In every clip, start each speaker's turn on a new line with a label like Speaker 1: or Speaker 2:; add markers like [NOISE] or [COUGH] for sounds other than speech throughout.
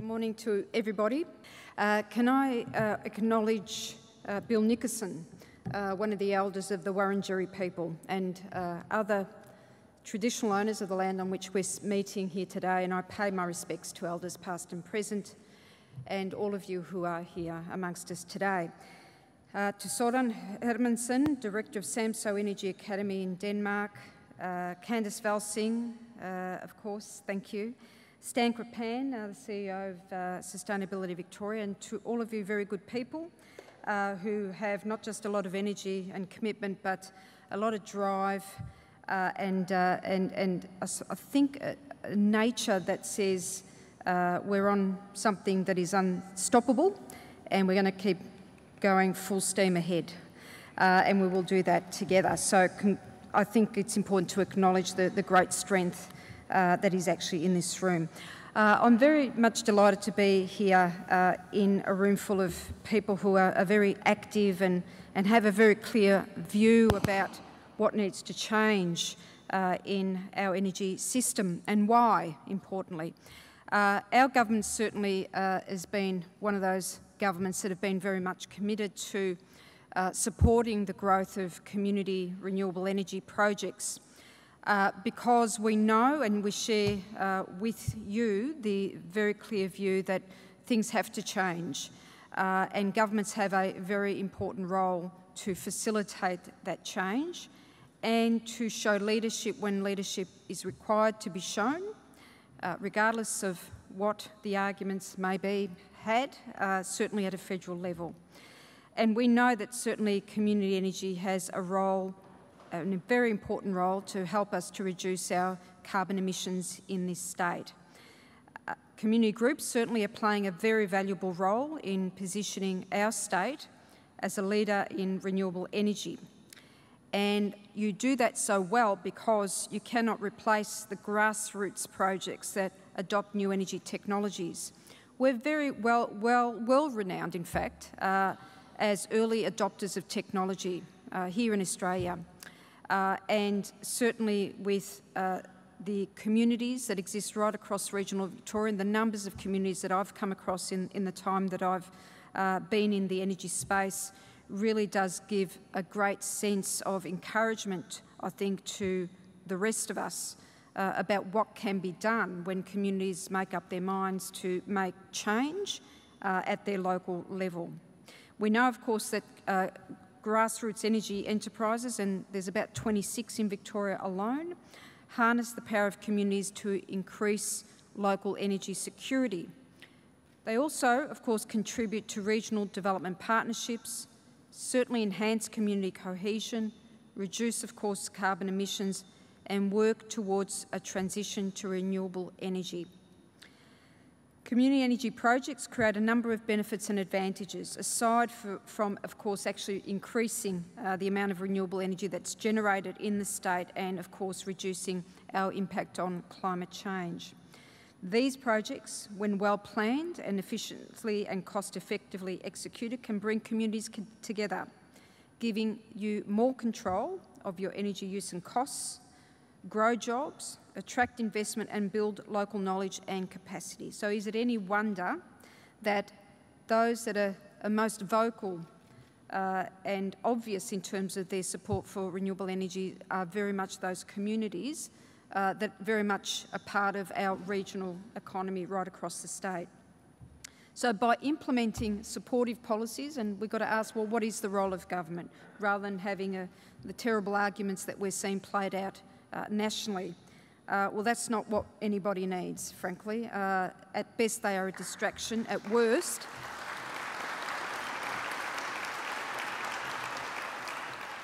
Speaker 1: Good morning to everybody. Uh, can I uh, acknowledge uh, Bill Nicholson, uh, one of the elders of the Wurundjeri people, and uh, other traditional owners of the land on which we're meeting here today, and I pay my respects to elders past and present, and all of you who are here amongst us today. Uh, to Soren Hermansen, Director of Samso Energy Academy in Denmark, Candice Valsing, of course, thank you. Stan Krpan, uh, the CEO of uh, Sustainability Victoria, and to all of you very good people uh, who have not just a lot of energy and commitment, but a lot of drive uh, and, uh, and, and I think a, a nature that says uh, we're on something that is unstoppable and we're going to keep going full steam ahead. and we will do that together. So I think it's important to acknowledge the, the great strength uh, that is actually in this room. Uh, I'm very much delighted to be here uh, in a room full of people who are, are, very active and, and have a very clear view about what needs to change uh, in our energy system and why, importantly. Uh, our government certainly uh, has been one of those governments that have been very much committed to supporting the growth of community renewable energy projects uh, because we know and we share uh, with you the very clear view that things have to change uh, and governments have a very important role to facilitate that change and to show leadership when leadership is required to be shown, uh, regardless of what the arguments may be had, uh, certainly at a federal level. And we know that certainly community energy has a role a very important role to help us to reduce our carbon emissions in this state. Uh, community groups certainly are playing a very valuable role in positioning our state as a leader in renewable energy. And you do that so well because you cannot replace the grassroots projects that adopt new energy technologies. We're very well, well, well renowned, in fact, uh, as early adopters of technology uh, here in Australia uh, and certainly with uh, the communities that exist right across regional Victoria and the numbers of communities that I've come across in, in the time that I've uh, been in the energy space really does give a great sense of encouragement, I think, to the rest of us uh, about what can be done when communities make up their minds to make change uh, at their local level. We know, of course, that uh, grassroots energy enterprises, and there's about 26 in Victoria alone, harness the power of communities to increase local energy security. They also, of course, contribute to regional development partnerships, certainly enhance community cohesion, reduce, of course, carbon emissions, and work towards a transition to renewable energy. Community energy projects create a number of benefits and advantages, aside for, from, of course, actually increasing uh, the amount of renewable energy that's generated in the state and, of course, reducing our impact on climate change. These projects, when well planned and efficiently and cost effectively executed, can bring communities together, giving you more control of your energy use and costs, grow jobs, attract investment and build local knowledge and capacity. So is it any wonder that those that are, are most vocal uh, and obvious in terms of their support for renewable energy are very much those communities uh, that very much are part of our regional economy right across the state. So by implementing supportive policies, and we've got to ask, well, what is the role of government, rather than having a, the terrible arguments that we're seeing played out uh, nationally. Uh, well, that's not what anybody needs, frankly. Uh, at best, they are a distraction. At worst,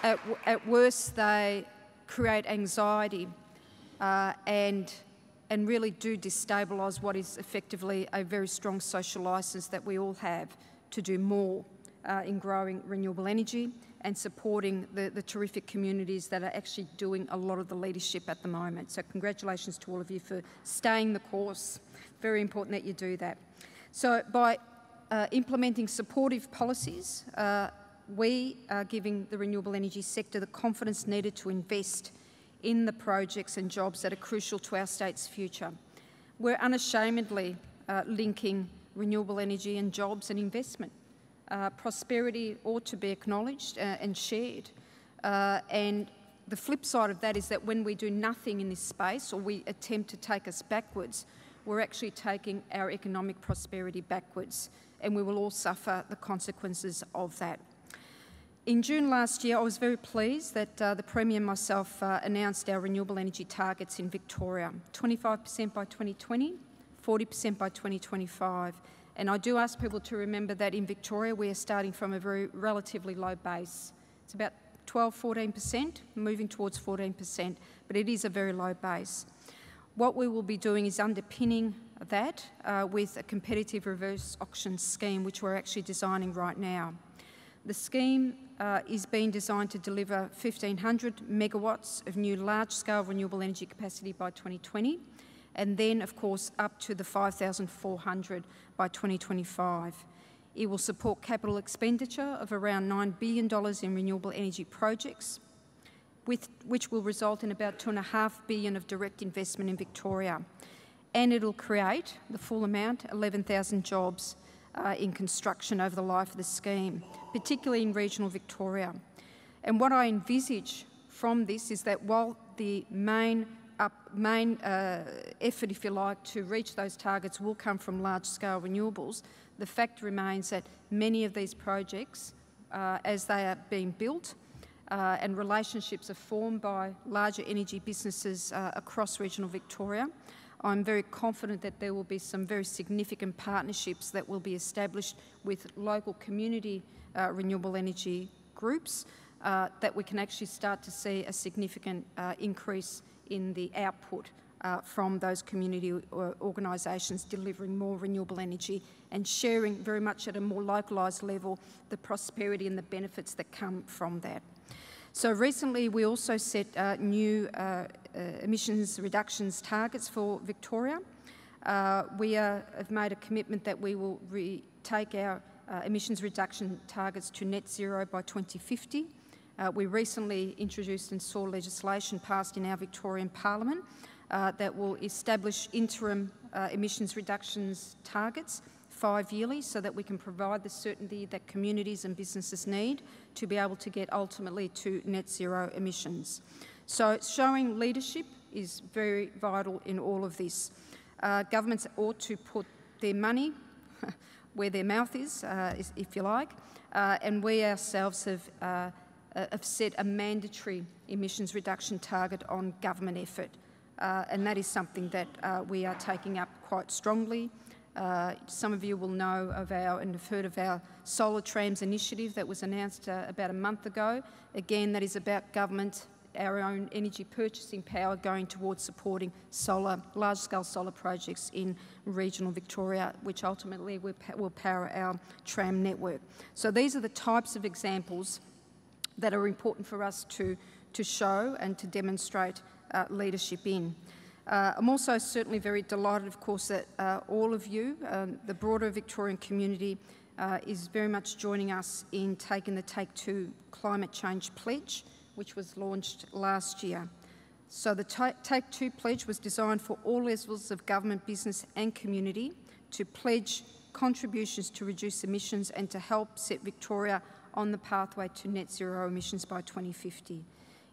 Speaker 1: at, at worst, they create anxiety uh, and and really do destabilise what is effectively a very strong social licence that we all have to do more uh, in growing renewable energy and supporting the, the terrific communities that are actually doing a lot of the leadership at the moment. So congratulations to all of you for staying the course. Very important that you do that. So by uh, implementing supportive policies, uh, we are giving the renewable energy sector the confidence needed to invest in the projects and jobs that are crucial to our state's future. We're unashamedly uh, linking renewable energy and jobs and investment. Uh, prosperity ought to be acknowledged uh, and shared. Uh, and the flip side of that is that when we do nothing in this space or we attempt to take us backwards, we're actually taking our economic prosperity backwards and we will all suffer the consequences of that. In June last year, I was very pleased that uh, the Premier and myself uh, announced our renewable energy targets in Victoria 25% by 2020, 40% by 2025. And I do ask people to remember that in Victoria, we are starting from a very relatively low base. It's about 12, 14%, moving towards 14%, but it is a very low base. What we will be doing is underpinning that uh, with a competitive reverse auction scheme, which we're actually designing right now. The scheme uh, is being designed to deliver 1,500 megawatts of new large-scale renewable energy capacity by 2020, and then, of course, up to the 5,400 by 2025. It will support capital expenditure of around $9 billion in renewable energy projects, with, which will result in about 2.5 billion of direct investment in Victoria. And it'll create the full amount, 11,000 jobs uh, in construction over the life of the scheme, particularly in regional Victoria. And what I envisage from this is that while the main up, main uh, effort, if you like, to reach those targets will come from large-scale renewables, the fact remains that many of these projects, uh, as they are being built, uh, and relationships are formed by larger energy businesses uh, across regional Victoria, I'm very confident that there will be some very significant partnerships that will be established with local community uh, renewable energy groups uh, that we can actually start to see a significant increase in the output uh, from those community organisations delivering more renewable energy and sharing very much at a more localised level the prosperity and the benefits that come from that. So recently we also set uh, new uh, uh emissions reductions targets for Victoria. Uh, we are, have made a commitment that we will take our uh, emissions reduction targets to net zero by 2050. Uh, we recently introduced and saw legislation passed in our Victorian Parliament uh, that will establish interim uh, emissions reductions targets five yearly so that we can provide the certainty that communities and businesses need to be able to get ultimately to net zero emissions. So showing leadership is very vital in all of this. Uh, governments ought to put their money [LAUGHS] where their mouth is, uh, if you like, uh, and we ourselves have uh, have set a mandatory emissions reduction target on government effort. Uh, and that is something that uh, we are taking up quite strongly. Uh, some of you will know of our and have heard of our Solar Trams initiative that was announced uh, about a month ago. Again, that is about government, our own energy purchasing power going towards supporting solar, large-scale solar projects in regional Victoria, which ultimately will power our tram network. So these are the types of examples that are important for us to, to show and to demonstrate uh, leadership in. Uh, I'm also certainly very delighted, of course, that uh, all of you, um, the broader Victorian community, uh, is very much joining us in taking the Take Two Climate Change Pledge, which was launched last year. So the Take Two Pledge was designed for all levels of government, business and community to pledge contributions to reduce emissions and to help set Victoria on the pathway to net zero emissions by 2050.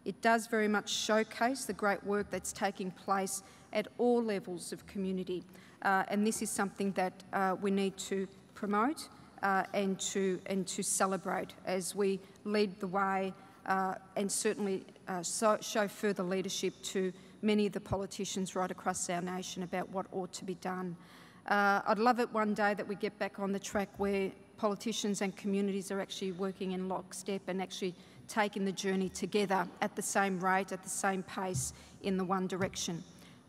Speaker 1: It does very much showcase the great work that's taking place at all levels of community, uh, and this is something that uh, we need to promote uh, and to and to celebrate as we lead the way uh, and certainly uh, so, show further leadership to many of the politicians right across our nation about what ought to be done. Uh, I'd love it one day that we get back on the track where politicians and communities are actually working in lockstep and actually taking the journey together at the same rate, at the same pace, in the one direction.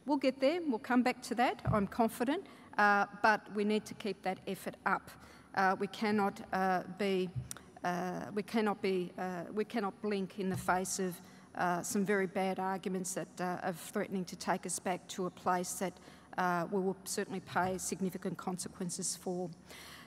Speaker 1: We'll get there, we'll come back to that, I'm confident, uh, but we need to keep that effort up. Uh, we cannot uh, be, uh, we cannot be, uh, we cannot blink in the face of uh, some very bad arguments that are threatening to take us back to a place that we will certainly pay significant consequences for.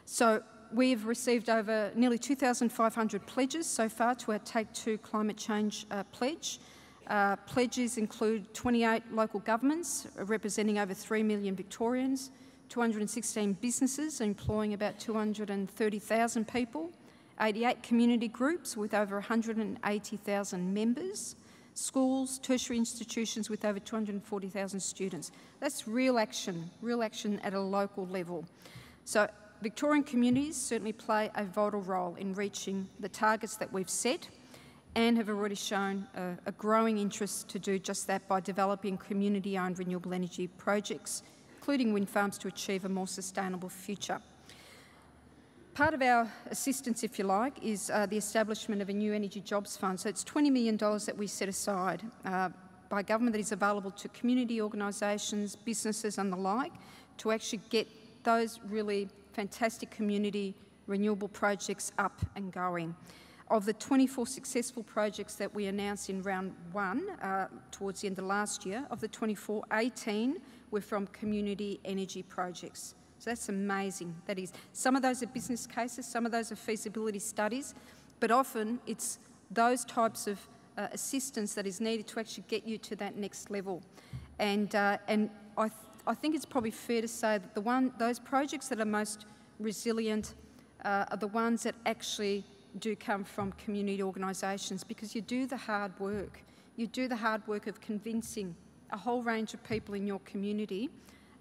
Speaker 1: So We've received over nearly 2,500 pledges so far to our Take Two climate change uh, pledge. Uh, pledges include 28 local governments representing over 3 million Victorians, 216 businesses employing about 230,000 people, 88 community groups with over 180,000 members, schools, tertiary institutions with over 240,000 students. That's real action, real action at a local level. So Victorian communities certainly play a vital role in reaching the targets that we've set and have already shown a, a growing interest to do just that by developing community-owned renewable energy projects, including wind farms to achieve a more sustainable future. Part of our assistance, if you like, is uh, the establishment of a new energy jobs fund. So it's $20 million that we set aside uh, by government that is available to community organisations, businesses and the like to actually get those really fantastic community renewable projects up and going. Of the 24 successful projects that we announced in round one uh, towards the end of last year, of the 24, 18 were from community energy projects. So that's amazing. That is, some of those are business cases, some of those are feasibility studies, but often it's those types of uh, assistance that is needed to actually get you to that next level. And, uh, and I, think it's probably fair to say that the one, those projects that are most resilient uh, are the ones that actually do come from community organisations because you do the hard work. You do the hard work of convincing a whole range of people in your community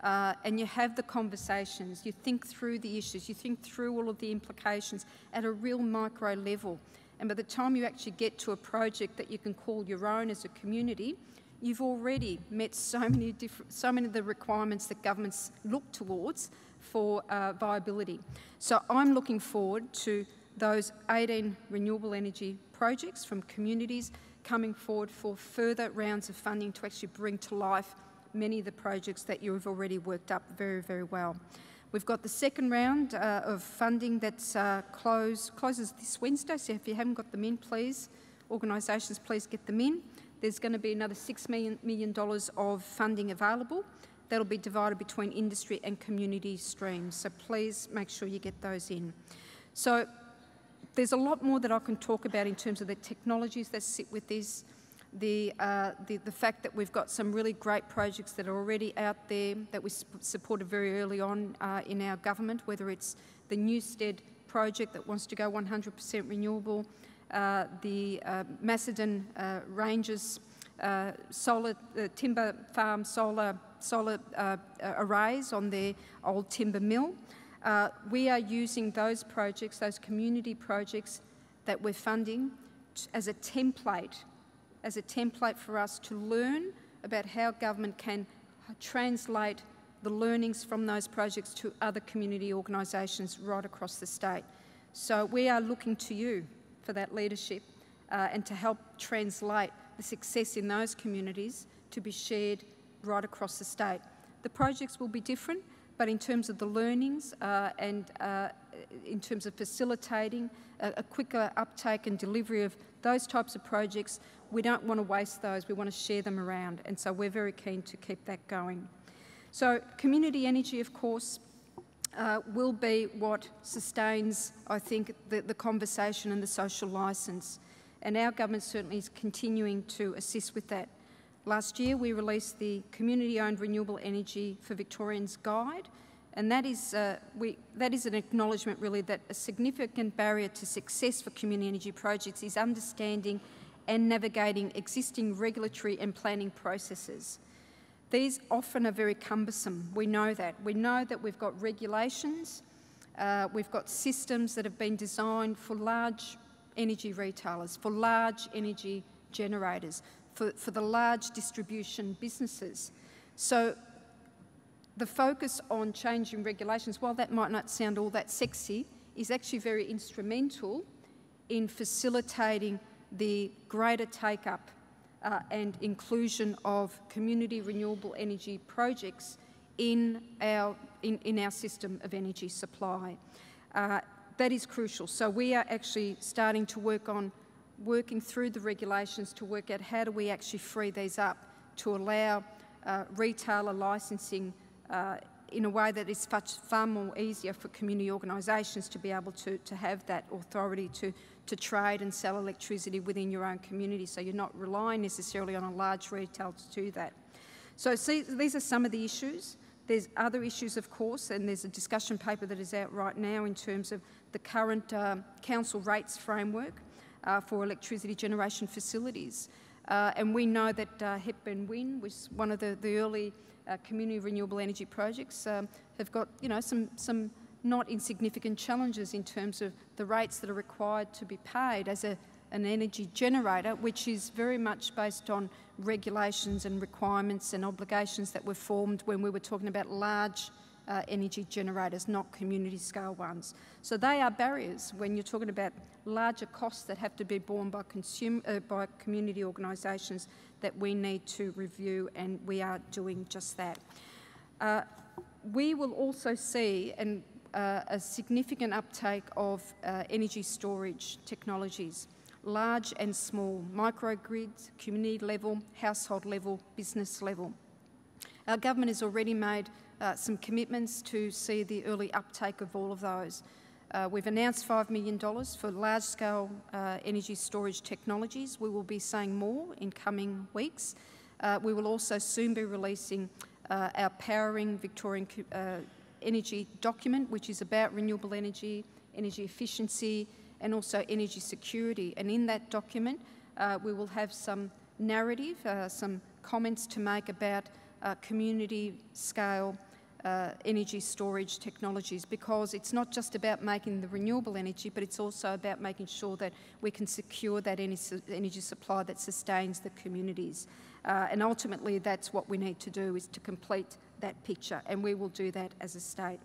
Speaker 1: uh, and you have the conversations, you think through the issues, you think through all of the implications at a real micro level. And by the time you actually get to a project that you can call your own as a community, you've already met so many, different, so many of the requirements that governments look towards for uh, viability. So I'm looking forward to those 18 renewable energy projects from communities coming forward for further rounds of funding to actually bring to life many of the projects that you have already worked up very, very well. We've got the second round uh, of funding that's uh, close, closes this Wednesday, so if you haven't got them in, please, organisations, please get them in. There's going to be another $6 million, million of funding available. That'll be divided between industry and community streams, so please make sure you get those in. So there's a lot more that I can talk about in terms of the technologies that sit with this, the, uh, the, the, fact that we've got some really great projects that are already out there that we supported very early on uh, in our government, whether it's the Newstead project that wants to go 100% renewable, the uh, Macedon uh, Ranges uh, solar timber farm solar solar arrays on their old timber mill. we are using those projects, those community projects that we're funding as a template as a template for us to learn about how government can translate the learnings from those projects to other community organisations right across the state. So we are looking to you for that leadership uh, and to help translate the success in those communities to be shared right across the state. The projects will be different, but in terms of the learnings uh, and uh, in terms of facilitating a, a, quicker uptake and delivery of those types of projects, we don't want to waste those, we want to share them around, and so we're very keen to keep that going. So community energy, of course, uh, will be what sustains, I think, the, the conversation and the social licence. And our government certainly is continuing to assist with that. Last year, we released the Community-Owned Renewable Energy for Victorians Guide, and that is, uh, we, that is an acknowledgement, really, that a significant barrier to success for community energy projects is understanding and navigating existing regulatory and planning processes. These often are very cumbersome. We know that. We know that we've got regulations, uh, we've got systems that have been designed for large energy retailers, for large energy generators, for, for the large distribution businesses. So the focus on changing regulations, while that might not sound all that sexy, is actually very instrumental in facilitating the greater take up uh, and inclusion of community renewable energy projects in our, in, in our system of energy supply. Uh, that is crucial. So we are actually starting to work on working through the regulations to work out how do we actually free these up to allow uh, retailer licensing uh, in a way that is far more easier for community organisations to be able to, to have that authority to, to trade and sell electricity within your own community so you're not relying necessarily on a large retail to do that. So see, these are some of the issues. There's other issues, of course, and there's a discussion paper that is out right now in terms of the current uh, council rates framework uh, for electricity generation facilities. Uh, and we know that uh, Hepburn Wind, is one of the, the early uh, community renewable energy projects, um, have got you know some some not insignificant challenges in terms of the rates that are required to be paid as a, an energy generator, which is very much based on regulations and requirements and obligations that were formed when we were talking about large uh, energy generators, not community scale ones. So they are barriers when you're talking about larger costs that have to be borne by, consumer, uh, by community organisations that we need to review, and we are doing just that. Uh, we will also see and uh, a significant uptake of uh, energy storage technologies, large and small, microgrids, community level, household level, business level. Our government has already made uh, some commitments to see the early uptake of all of those. Uh, we've announced $5 million for large scale uh, energy storage technologies. We will be saying more in coming weeks. Uh, we will also soon be releasing uh, our Powering Victorian uh, Energy document, which is about renewable energy, energy efficiency, and also energy security. And in that document, we will have some narrative, some comments to make about community scale uh, energy storage technologies because it's not just about making the renewable energy, but it's also about making sure that we can secure that energy supply that sustains the communities. Uh, and ultimately, that's what we need to do is to complete that picture, and we will do that as a state.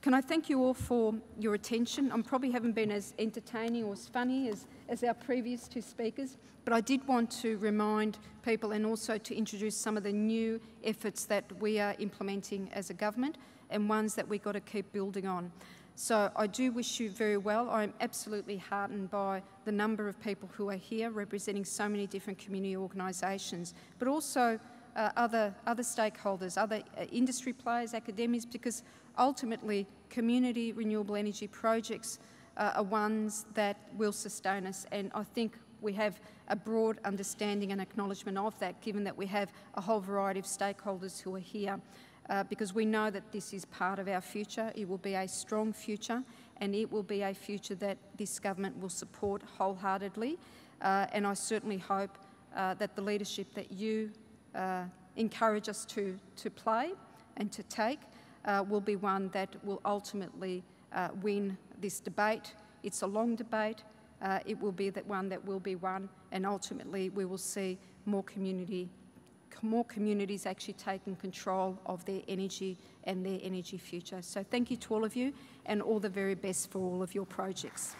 Speaker 1: Can I thank you all for your attention? I probably haven't been as entertaining or as funny as, as our previous two speakers, but I did want to remind people and also to introduce some of the new efforts that we are implementing as a government and ones that we've got to keep building on. So I do wish you very well. I'm absolutely heartened by the number of people who are here representing so many different community organisations, but also uh, other, other stakeholders, other uh, industry players, academics, because ultimately community renewable energy projects uh, are ones that will sustain us. And I think we have a broad understanding and acknowledgement of that, given that we have a whole variety of stakeholders who are here. Uh, because we know that this is part of our future. It will be a strong future and it will be a future that this government will support wholeheartedly. Uh, and I certainly hope uh, that the leadership that you uh, encourage us to, to play and to take uh, will be one that will ultimately uh, win this debate. It's a long debate. Uh, it will be that one that will be won, and ultimately we will see more community, more communities actually taking control of their energy and their energy future. So thank you to all of you, and all the very best for all of your projects.